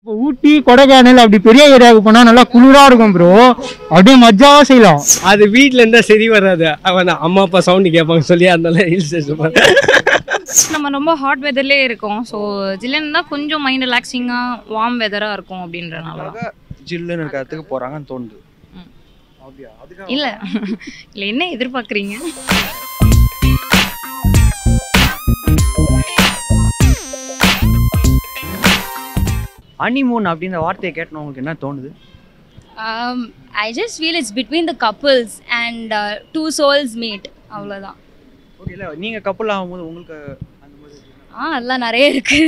இப்போ ஊட்டி கொடைக்கானல் அப்படி பெரிய ஏரியாவுக்கு போனா நல்லா குளிரா இருக்கும் ப்ரோ அப்படியே மஜாவா செய்யலாம். அது வீட்டில் இருந்தால் சரி வராது. அவன் அம்மா அப்பா சவுண்டு கேட்பாங்க சொல்லி அதனால ஹில் ஸ்டேஷன் நம்ம ரொம்ப ஹாட் வெதர்லேயே இருக்கோம். ஸோ ஜில்லுன்னு தான் கொஞ்சம் மைண்ட் ரிலாக்ஸிங்காக வார்ம் வெதராக இருக்கும் அப்படின்றனால தான். ஜில்லுன்னு இருக்க இடத்துக்கு போறாங்கன்னு தோணுது. இல்லை. இல்லை என்ன எதிர்பார்க்குறீங்க? ஹனிமூன் அப்படின்ற வார்த்தையை கேட்டணும் உங்களுக்கு என்ன தோணுது? Just feel it's between the couples and uh, two souls meet. அவ்வளோதான் ஓகே இல்லை நீங்கள் கப்பல் ஆகும்போது உங்களுக்கு ஆ அதெல்லாம் நிறைய இருக்கு.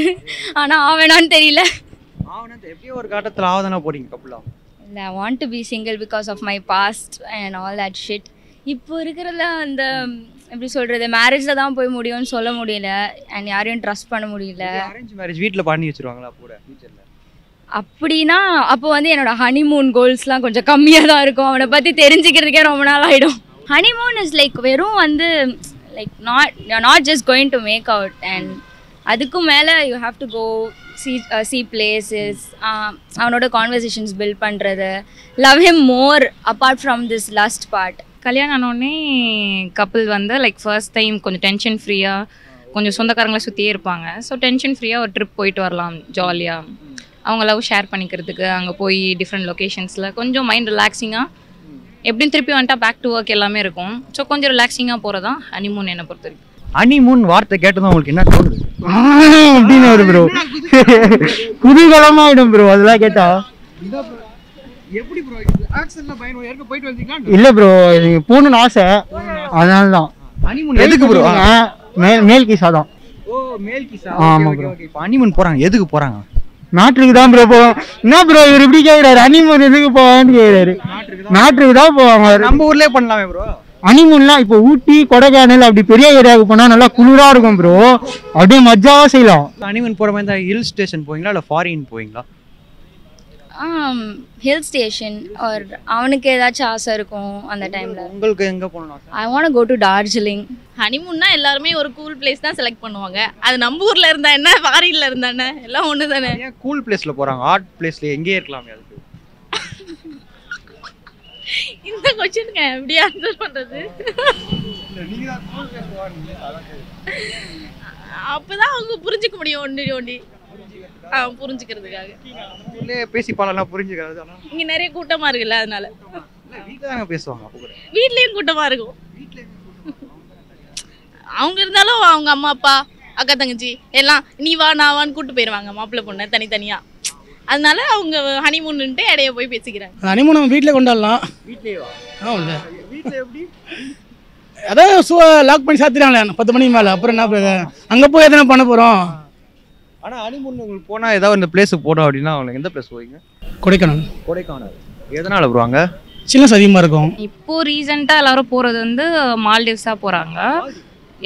ஆனால் ஆவேணான்னு தெரியல. ஆவணா எப்படியோ ஒரு காட்டத்தில் ஆவதானே போறீங்க கப்பல் ஆகும் இல்லை I want to be single because of my past and all that shit இப்போ இருக்கிறதுல அந்த எப்படி சொல்கிறது மேரேஜில் தான் போய் முடியும்னு சொல்ல முடியல. அண்ட் யாரையும் ட்ரஸ்ட் பண்ண முடியல. அரேஞ்ச் மேரேஜ் வீட்டில் பண்ணி வச்சிருவாங்களா கூட ஃபியூச்சரில் அப்படின்னா அப்போ வந்து என்னோட ஹனிமூன் கோல்ஸ்லாம் கொஞ்சம் கம்மியாக தான் இருக்கும். அவனை பற்றி தெரிஞ்சுக்கிறதுக்கே ரொம்ப நாள் ஆகிடும் ஹனிமூன் இஸ் லைக் வெறும் வந்து like not not just going to make out and அதுக்கும் மேலே you have to go see see places அவனோட கான்வர்சேஷன்ஸ் பில்ட் பண்ணுறது love him more apart from this last part கல்யாணம் ஆனோடனே கப்பல் வந்து லைக் ஃபர்ஸ்ட் டைம் கொஞ்சம் டென்ஷன் ஃப்ரீயாக கொஞ்சம் சொந்தக்காரங்களை சுற்றியே இருப்பாங்க. ஸோ டென்ஷன் ஃப்ரீயாக ஒரு ட்ரிப் போயிட்டு வரலாம் ஜாலியாக அவங்க லவ் ஷேர் பண்ணிக்கிறதுக்கு அங்கே போய் டிஃப்ரெண்ட் லொக்கேஷன்ஸில் கொஞ்சம் மைண்ட் ரிலாக்ஸிங்காக எப்படியும் திருப்பி வந்துட்டா பேக் டு ஒர்க் எல்லாமே இருக்கும். ஸோ கொஞ்சம் ரிலாக்ஸிங்காக போகிறது ஹனிமூன் என்னை பொறுத்த வரைக்கும் ஹனிமூன் வார்த்தை கேட்டதும் உங்களுக்கு என்ன தோணுது? அப்படின்னு வரும் ப்ரோ குதூகலமாயிடும் ப்ரோ அதெல்லாம் கேட்டா? எப்படி ப்ரோ ஆக்சன்ல பயணம் ஏற்க போயிட்டு வந்தீங்களா இல்ல ப்ரோ நீங்க போகணும்னு ஆசை. அதனால தான் ஹனிமூன் எதுக்கு ப்ரோ மேல் மேல் கீசா தான். ஓ மேல் கிசா? ஆமா. ஓகே இப்போ ஹனிமூன் போறாங்க. எதுக்கு போறாங்க? நாட்டுக்கு தான் ப்ரோ போவோம் என்ன ப்ரோ இவர் இப்படி கேக்குறாரு? ஹனிமூன் எதுக்கு போவான்னு கேக்குறாரு. நாட்டுக்கு தான். போவாங்க நம்ம ஊர்லயே பண்ணலாமே ப்ரோ ஹனிமூன்லாம் இப்போ ஊட்டி கொடைக்கானல் அப்படி பெரிய ஏரியாவுக்கு போனா நல்லா குளிரா இருக்கும் ப்ரோ அப்படியே மஜாவா செய்யலாம். ஹனிமூன் போற மாதிரி இருந்தா ஹில் ஸ்டேஷன் போவீங்களா? இல்ல ஃபாரின் போவீங்களா? ஹில் ஸ்டேஷன் ஆர் அவனுக்கு ஏதாச்சும் ஆசை இருக்கும் அந்த டைமில் உங்களுக்கு எங்க போகணும் I want go to Darjeeling ஹனிமூன்னா எல்லாருமே ஒரு கூல் பிளேஸ் தான் செலக்ட் பண்ணுவாங்க. அது நம்ம ஊர்ல இருந்தா என்ன ஃபாரின்ல இருந்தா என்ன எல்லாம் ஒண்ணு தானே ஏன் கூல் பிளேஸ்ல போறாங்க? ஹாட் பிளேஸ்ல எங்கேயே இருக்கலாமே அதுக்கு. இந்த கொஸ்டினுக்கு எப்படி ஆன்சர் பண்றது? அப்பதான் அவங்க புரிஞ்சுக்க முடியும் ஒண்டி ஒண்டி. புரிஞ்சுக்கிறதுக்காக. ஊர்லயே பேசி பழலாம் புரிஞ்சுக்கிறது இங்க நிறைய கூட்டமா இருக்குல்ல அதனால. வீட்டுல பேசுவாங்க வீட்லயும் கூட்டமா இருக்கும். அவங்க இருந்தாலும் அவங்க அம்மா அப்பா அக்கா தங்கச்சி எல்லாம் நீ வா நான் வான்னு கூட்டு போயிருவாங்க மாப்பிள்ளை பொண்ணு தனித்தனியா. அதனால அவங்க ஹனிமூன்னுட்டு இடைய போய் பேசிக்கிறாங்க. ஹனிமூன் நம்ம வீட்டில் கொண்டாடலாம். வீட்லயேவா ஆமாம்ல வீட்ல எப்படி? அதான் லாக் பண்ணி சாத்திட்டாங்களே பத்து மணிக்கு மேலே. அப்புறம் என்ன அங்கே போய் எதனா பண்ண போகிறோம் ஆனா ஹனிமூன் உங்களுக்கு போனா ஏதாவது இந்த பிளேஸுக்கு போனோம் அப்படின்னா அவங்க எந்த பிளேஸ் போவீங்க? கொடைக்கானல். கொடைக்கானல். எதனால ப்ரோ அங்க சில்னஸ் அதிகமாக இருக்கும். இப்போது ரீசெண்டாக எல்லாரும் போகிறது வந்து மால்டிவ்ஸாக போகிறாங்க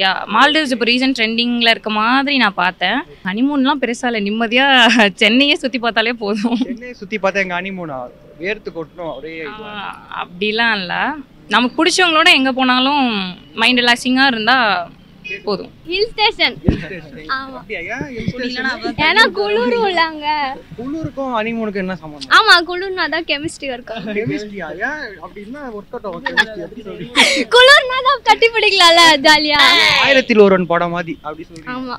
யா மால்டிவ்ஸ் இப்போ ரீசன்ட் ட்ரெண்டிங்கில் இருக்க மாதிரி நான் பார்த்தேன். ஹனிமூன்லாம் பெருசாக இல்லை நிம்மதியாக சென்னையே சுற்றி பார்த்தாலே போதும். சென்னையை சுத்தி பார்த்தா எங்க ஹனிமூனா வேர்த்து கொட்டணும் அப்படியே அப்படிலாம் இல்லை. நமக்கு பிடிச்சவங்களோட எங்கே போனாலும் மைண்ட் ரிலாக்ஸிங்காக இருந்தால் போதும். Hill station? ஏன்னா குளிரும் அங்க. குளிருக்கும் ஹனிமூனுக்கும் என்ன சம்பந்தம்? ஆமா குளிர்னா தான் கெமிஸ்ட்ரி இருக்கும் கெமிஸ்ட்ரியா அப்படின்னா ஒர்க் அவுட் ஆகும். குளிர்னா தான் கட்டி பிடிக்கலாம்ல ஜாலியா. ஆயிரத்தில் ஒருவன் படம் மாதிரி அப்படி சொல்றீங்க. ஆமா.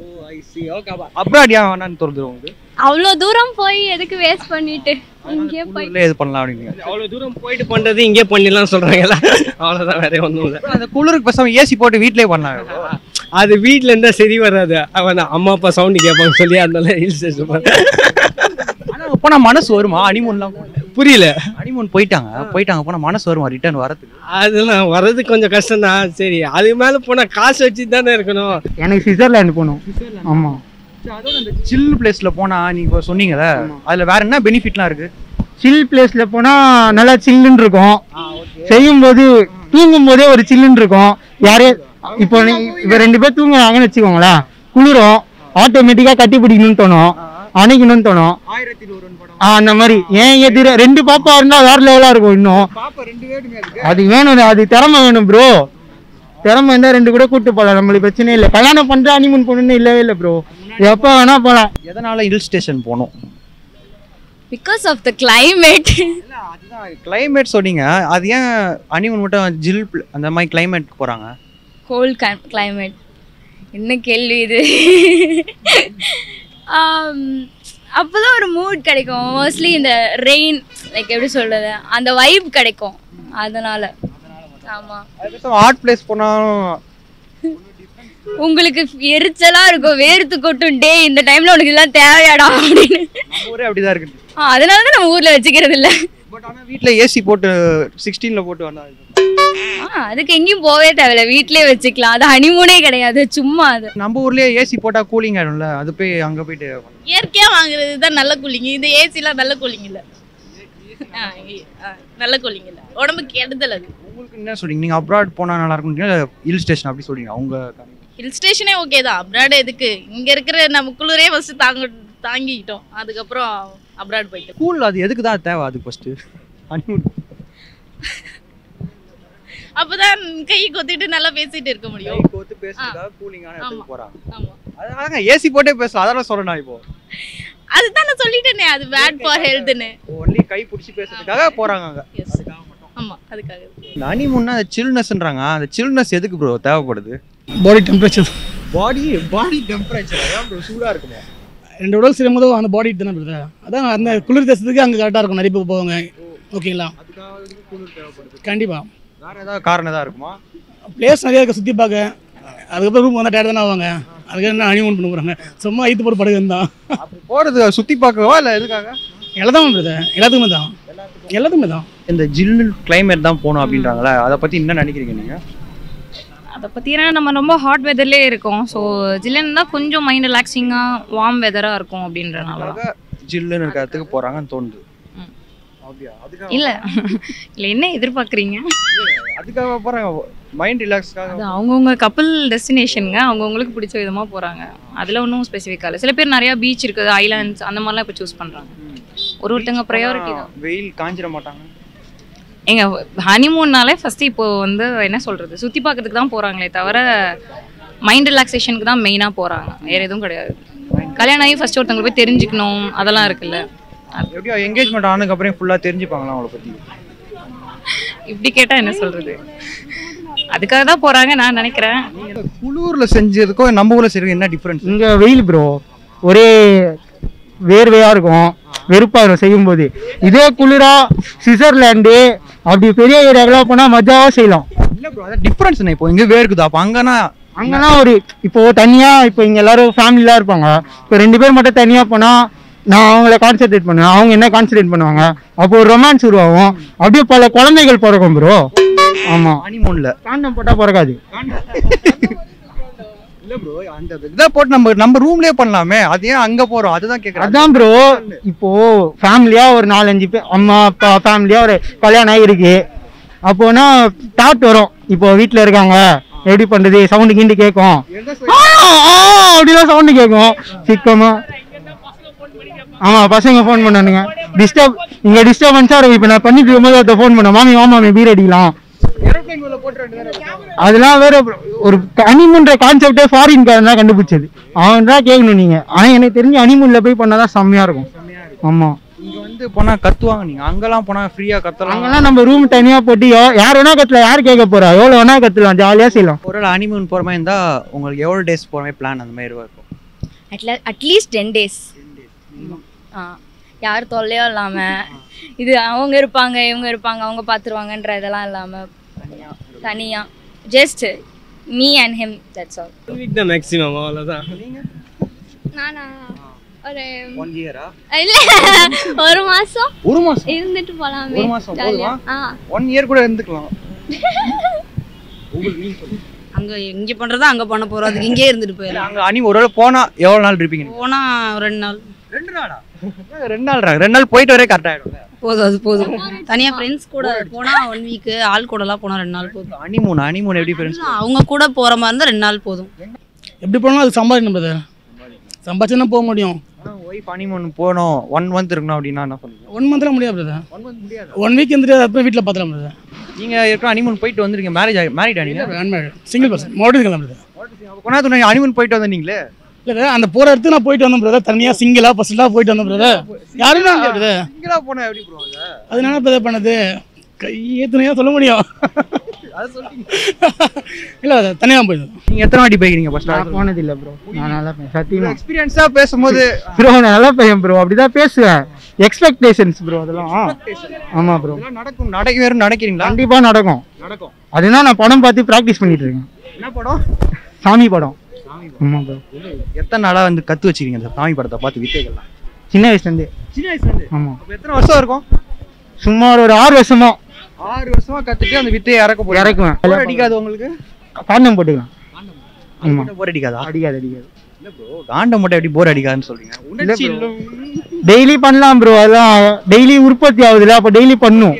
Oh I see okay abroad ஏன் வேணான்னு தோணுது உங்களுக்கு. அவ்வளோ தூரம் போய் எதுக்கு வேஸ்ட் பண்ணிட்டு? இங்கே போய் இது பண்ணலாம் அப்படிங்க. அவ்வளோ தூரம் போயிட்டு பண்ணுறது இங்கே பண்ணிடலாம் சொல்கிறாங்கல்ல அவ்வளோதான் வேற ஒன்றும் இல்லை. அந்த குளிருக்கு பேசாம ஏசி போட்டு வீட்லயே பண்ணலாம் அது வீட்டில் இருந்தால் சரி வராது. அவன் அம்மா அப்பா சவுண்டு கேட்பாங்க சொல்லி அதனால ஹில் ஸ்டேஷன் ஆனா அங்க போனா மனசு வருமா? ஹனிமூன்லாம் புரியல. ஹனிமூன் போயிட்டாங்க. போயிட்டாங்க போனா மனசு வருமா ரிட்டர்ன் வரதுக்கு? அதெல்லாம் வர்றது கொஞ்சம் கஷ்டம் தான் சரி அது மேலே போனால் காசு வச்சு தானே இருக்கணும். எனக்கு சுவிட்சர்லாந்து போகணும். ஆமா. அதோட அந்த சில் பிளேஸ்ல போனா நீங்க இப்போ சொன்னீங்கல்ல அதுல வேற என்ன பெனிஃபிட்லாம் இருக்கு? சில் பிளேஸ்ல போனா நல்லா சில்லுன்னு இருக்கும். செய்யும்போது தூங்கும் போதே ஒரு சில்லுன்னு இருக்கும். யாரே இப்போ இப்போ ரெண்டு பேர் தூங்குறாங்கன்னு வச்சுக்கோங்களேன் குளிரும் ஆட்டோமேட்டிக்கா கட்டி பிடிக்கணும்னு தோணும் அணைக்கணும்னு தோணும். அந்த மாதிரி. ஏன் எதிர ரெண்டு பாப்பா இருந்தா வேற லெவலா இருக்கும் இன்னும். அது வேணும் அது திறமை வேணும் ப்ரோ திறமை இருந்தா ரெண்டு கூட கூட்டு போகலாம் நம்மளுக்கு பிரச்சனை இல்லை. கல்யாணம் பண்ற அனிமன் பொண்ணுன்னு இல்லவே இல்லை ப்ரோ எப்போ வேணா போகலாம் எதனால ஹில் ஸ்டேஷன் போகணும்? Because of the climate. அதுதான். கிளைமேட் சொன்னீங்க. அது ஏன் ஹனிமூன் மட்டும் ஜில் அந்த மாதிரி கிளைமேட் போறாங்க? Cold climate. என்ன கேள்வி இது? Um, அப்போதான் ஒரு மூட் கிடைக்கும். மோஸ்ட்லி இந்த ரெயின் லைக் எப்படி சொல்றது? அந்த வைப் கிடைக்கும். அதனால. ஆமா. ஹாட் பிளேஸ் போனாலும் உங்களுக்கு எரிச்சலா இருக்கும் வேர்த்து கொட்டும். டே இந்த டைம்ல உனக்கு இதெல்லாம் தேவையாடா அப்படின்னு. நம்ம ஊரே அப்படிதான் இருக்கு ஆ, அதனால தான் நம்ம ஊர்ல வச்சுக்கிறது இல்ல. பட் ஆனா வீட்ல ஏசி போட்டு சிக்ஸ்டீன்ல போட்டு வந்தா அதுக்கு எங்கேயும் போவே தேவையில்ல. வீட்லயே வச்சுக்கலாம். அது ஹனிமூனே கிடையாது. சும்மா அது. நம்ம ஊர்லயே ஏசி போட்டா கூலிங் ஆயிடும்ல. அது போய் அங்க போயிட்டு இயற்கையா வாங்குறது தான் நல்ல கூலிங் இந்த ஏசிலாம் நல்ல கூலிங் இல்ல. நல்ல கூலிங் இல்ல உடம்புக்கு கெடுதல் அது. உங்களுக்கு என்ன சொல்றீங்க? நீங்க அப்ராட் போனா நல்லா இருக்கும் ஹில் ஸ்டேஷன் அப்படி சொல்றீங்க அவங்க ஹில் ஸ்டேஷனே ஓகே தான். அப்ராட் எதுக்கு? இங்க இருக்கிற நம்ம குளிரே ஃபர்ஸ்ட் தாங்க தாங்கிக்கிட்டோம். அதுக்கப்புறம் அப்ராட் போயிட்டோம். கூல் அது. எதுக்கு தான் தேவை அது ஃபர்ஸ்ட் அப்பதான் கை கொத்திட்டு நல்லா பேசிட்டு இருக்க முடியும். கோத்து பேசுறதுக்காக கூலிங்கான. இடத்துக்கு போறாங்க. ஆமா. அதாங்க ஏசி போட்டே பேசலாம். அதெல்லாம் சொல்றேன் இப்போ. அதுதான் நான் சொல்லிட்டேனே அது பேட் ஃபார் ஹெல்த்னு ஒன்லி கை பிடிச்சி பேசுறதுக்காக போறாங்க அங்க. எஸ் ஆமா அதுக்காக. ஹனிமூன்னா அந்த சில்னஸ்ன்றாங்க அந்த சில்னஸ் எதுக்கு ப்ரோ தேவைப்படுது? Body temperature body body temperature அதான் ப்ரோ சூடா இருக்குமா? ரெண்டு உடல் சேரும் போது அந்த பாடி தானே பிரதர் அதான் அந்த குளிர் தேசத்துக்கு அங்கே கரெக்டாக இருக்கும். நிறைய பேர் போவாங்க ஓகேங்களா அதுக்காக குளிர் தேவைப்படுது? கண்டிப்பாக வேற ஏதாவது காரணம் ஏதாவது இருக்குமா? பிளேஸ் நிறைய இருக்கு சுற்றி பார்க்க. அதுக்கப்புறம் ரூம் வந்தால் டேட் தானே ஆவாங்க. அதுக்கு என்ன அனிமூன் பண்ண போகிறாங்க சும்மா ஐத்து போட்டு படுகிறது தான் அப்படி போறது சுத்தி பார்க்கவா இல்ல எதுக்காக? எல்லாத்துக்கும் பிரதர் எல்லாத்துக்குமே தான். எல்லாத்துக்குமே தான். இந்த ஜில்லு கிளைமேட் தான் போகணும் அப்படின்றாங்களே அதை பத்தி என்ன நினைக்கிறீங்க நீங்க? அதை பற்றி ஏன்னா நம்ம ரொம்ப ஹாட் வெதர்லேயே இருக்கோம். ஸோ ஜில்லுன்னு தான் கொஞ்சம் மைண்ட் ரிலாக்ஸிங்காக வார்ம் வெதராக இருக்கும் அப்படின்றனால அதுக்காக ஜில்லுன்னு இருக்க இடத்துக்கு போறாங்கன்னு தோணுது. அதுக்காக இல்லை. இல்லை என்ன எதிர்பார்க்குறீங்க? அதுக்காக போறாங்க. மைண்ட் ரிலாக்ஸ்க்காக அது அவங்கவுங்க கப்பல் டெஸ்டினேஷனுங்க அவங்கவுங்களுக்கு பிடிச்ச விதமாக போகிறாங்க அதில் ஒன்றும் ஸ்பெசிஃபிக்காக இல்லை. சில பேர் நிறையா பீச் இருக்குது ஐலாண்ட்ஸ் அந்த மாதிரிலாம் இப்போ சூஸ் பண்ணுறாங்க ஒரு ஒருத்தங்க ப்ரையாரிட்டி தான். வெயில் காஞ்சிட மாட்டாங்க? எங்க ஹனிமூன்னாலே ஃபர்ஸ்ட் இப்போ வந்து என்ன சொல்றது? சுத்தி பார்க்கறதுக்கு தான் போறாங்களே தவிர மைண்ட் ரிலாக்ஸேஷனுக்கு தான் மெயினாக போறாங்க. வேற எதுவும் கிடையாது. கல்யாணம் ஆகி ஃபர்ஸ்ட் ஒருத்தவங்க போய் தெரிஞ்சுக்கணும் அதெல்லாம் இருக்குல்ல. எப்படியோ என்கேஜ்மெண்ட் ஆனதுக்கு அப்புறம் ஃபுல்லா தெரிஞ்சுப்பாங்களா அவளை பத்தி? இப்படி கேட்டா என்ன சொல்றது? அதுக்காக தான் போறாங்க நான் நினைக்கிறேன். குளூர்ல செஞ்சதுக்கும் நம்ம ஊர்ல செய்யறதுக்கும் என்ன டிஃபரன்ஸ் இங்க வெயில் ப்ரோ ஒரே வேர்வையா இருக்கும். வெறுப்பா இருக்கும் செய்யும்போது. இதே குளிரா சுவிட்சர்லாண்டு அப்படி பெரிய ஏரியாக்கெல்லாம் போனா மஜாவா செய்யலாம். இல்ல ப்ரோ அதான் டிஃபரன்ஸ் இப்போ? இங்க வேர்க்குது? அப்ப அங்கன்னா அங்கன்னா ஒரு இப்போ தனியா இப்போ இங்க எல்லாரும் ஃபேமிலிலாம் இருப்பாங்க. இப்போ ரெண்டு பேர் மட்டும் தனியா போனா நான் அவங்கள கான்சென்ட்ரேட் பண்ணுவேன். அவங்க என்ன கான்சென்ட்ரேட் பண்ணுவாங்க? அப்போ ஒரு ரொமான்ஸ் உருவாகும். அப்படியே பல குழந்தைகள் பிறக்கும் ப்ரோ ஆமா. ஹனிமூன்ல காண்டம் போட்டா பிறக்காது இல்ல ப்ரோ அந்த இதை போட்டு நம்ம நம்ம ரூம்லயே பண்ணலாமே. அது ஏன் அங்க போறோம்? அதுதான் கேக்குறேன். அதான் ப்ரோ இப்போ ஃபேமிலியா ஒரு நாலஞ்சு பேர் அம்மா அப்பா ஃபேமிலியா ஒரு கல்யாணம் ஆகிருக்கு அப்போனா தாட் வரும். இப்போ வீட்டில் இருக்காங்க. எப்படி பண்றது? சவுண்டு கிண்டு கேட்கும் ஆ, ஆ, அப்படிலாம் சவுண்டு கேட்கும் சிக்கமா? ஆமா பசங்க ஃபோன் பண்ணானுங்க டிஸ்டர்ப் இங்க டிஸ்டர்பன்ஸா இருக்கும். இப்போ நான் பண்ணிட்டு இருக்கும்போது ஒருத்த ஃபோன் பண்ண மாமி வாமா மாமி பீர் அடிக்கலாம். அதெல்லாம் வேற. ஒரு அனிமுன்ற கான்செப்டே ஃபாரின் காரன் தான் கண்டுபிடிச்சது. அவன் தான் கேட்கணும் நீங்க. ஆனா எனக்கு தெரிஞ்சு அனிமுன்ல போய் பண்ணாதான் செம்மையா இருக்கும். ஆமா. இங்க வந்து போனா கத்துவாங்க நீங்க. அங்கெல்லாம் போனா ஃப்ரீயா கத்தலாம். அங்கெல்லாம் நம்ம ரூம் தனியா போட்டு யோ- யார் வேணா கத்தலாம். யார் கேட்க போறா? எவ்வளவு வேணா கத்தலாம். ஜாலியா செய்யலாம். ஒரு ஹனிமூன் போற மாதிரி இருந்தா உங்களுக்கு எவ்வளவு டேஸ் போற மாதிரி பிளான் அந்த மாதிரி இருக்கும்? அட்ல அட்லீஸ்ட் டென் டேஸ் ஆ. யார் தொல்லையோ இல்லாமல் இது அவங்க இருப்பாங்க இவங்க இருப்பாங்க அவங்க பார்த்துருவாங்கன்ற இதெல்லாம் இல்லாமல் தனியாக just me and him that's all week தான் மேக்ஸிமம் அவ்வளோதான் நானா? ஒரு ஒன் இயரா இல்ல ஒரு மாசம். ஒரு மாசம்? இருந்துட்டு போலாமே. ஒரு மாசம் போதுமா? ஒன் இயர் கூட இருந்துக்கலாம். அங்க இங்க பண்றதா அங்க பண்ண போறோம். அதுக்கு இங்கே இருந்துட்டு போயிடலாம். அங்க அனி ஒரு வேளை போனா எவ்வளவு நாள் இருப்பீங்க? போனா ரெண்டு நாள். ரெண்டு நாளா? ரெண்டு நாள் ரெண்டு நாள் போயிட்டு வரே கரெக்ட் ஆயிடும் போதும் அது போதும். தனியா ஃப்ரெண்ட்ஸ் கூட போனா ஒன் வீக் ஆள் கூட எல்லாம் போனா ரெண்டு நாள் போதும். ஹனிமூன் ஹனிமூன் எப்படி ஃப்ரெண்ட்ஸ் அவங்க கூட போற மாதிரி இருந்தா ரெண்டு நாள் போதும். எப்படி போனாலும் அது சம்பாதிக்கணும் பிரதர் சம்பாதிச்சுன்னா போக முடியும். ஒய்ஃப் ஹனிமூன் போகணும். ஒன் மந்த் இருக்கணும் அப்படின்னா என்ன பண்ணுவீங்க ஒன் மந்த்ல முடியாது பிரதர் ஒன் மந்த் முடியாது. ஒன் வீக் இருந்துட்டு அப்புறம் வீட்டில் பார்த்துலாம் பிரதர் நீங்க இருக்க ஹனிமூன் போயிட்டு வந்திருக்கீங்க. மேரேஜ் மேரிட் ஆனீங்க அன்மேரிட் சிங்கிள் பர்சன் மறுபடியும் இருக்கலாம் பிரதர் அப்ப கொண்டாந்து ஹனிமூன் போயிட்டு வந்தீங்களே? இல்லை அந்த போகிற இடத்துக்கு நான் போயிட்டு வந்தேன் பிரதர் தனியாக சிங்கிளாக ஃபஸ்ட்டாக போயிட்டு வந்தேன் பிரதர் யாருமே இல்லை பிரதர் சிங்கிளா போனா எப்படி ப்ரோ அது? அதனால பிரதர் பண்ணது. கையே துணையாக சொல்ல முடியும். இல்லை தனியாக போயிடுது நீங்க எத்தனை வாட்டி போயிருக்கீங்க ஃபர்ஸ்ட் நான் போனது இல்லை ப்ரோ நான் நல்லா சத்தியமா. எக்ஸ்பீரியன்ஸா பேசும்போது ப்ரோ நான் நல்லா பையன் ப்ரோ அப்படிதான் பேசுவேன். எக்ஸ்பெக்டேஷன்ஸ் ப்ரோ அதெல்லாம். ஆமா ப்ரோ இதெல்லாம் நடக்கும். நடக்க வெறும் நடக்கிறீங்களா கண்டிப்பா நடக்கும். நடக்கும். அதுதான் நான் படம் பார்த்து ப்ராக்டிஸ் பண்ணிட்டு இருக்கேன். என்ன படம்? சாமி படம். எத்தனை நாளா வந்து கத்து வச்சிருக்கீங்க இந்த சாமி படத்தை பார்த்து வித்தைகள்லாம்? சின்ன வயசுல இருந்து சின்ன வயசுல இருந்து ஆமா எத்தனை வருஷம் இருக்கும்? சும்மா ஒரு ஆறு வருஷமா. ஆறு வருஷமா கத்துட்டு அந்த வித்தையை இறக்க போறீங்க. இறக்குவேன். போர் அடிக்காது உங்களுக்கு? காண்டம் போட்டுக்கலாம் ஆமா. போர் அடிக்காதா? அடிக்காது அடிக்காது. இல்ல ப்ரோ காண்டம் மட்டும் எப்படி போர் அடிக்காதுன்னு சொல்றீங்க? டெய்லி பண்ணலாம் ப்ரோ அதெல்லாம் டெய்லி உற்பத்தி ஆகுதுல அப்போ டெய்லி பண்ணும்.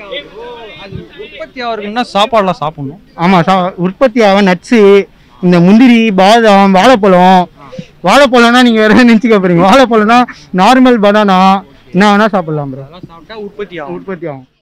உற்பத்தி ஆகிறதுக்குன்னா சாப்பாடுலாம் சாப்பிடணும். ஆமா உற்பத்தி ஆக நட்ஸு இந்த முந்திரி பாதாம் வாழைப்பழம். வாழைப்பழம்னா நீங்க வேற நினச்சிக்க போறீங்க. வாழைப்பழம்னா நார்மல் பனானா என்ன வேணா சாப்பிடலாம் ப்ரோ உற்பத்தி ஆகும். உற்பத்தி ஆகும்.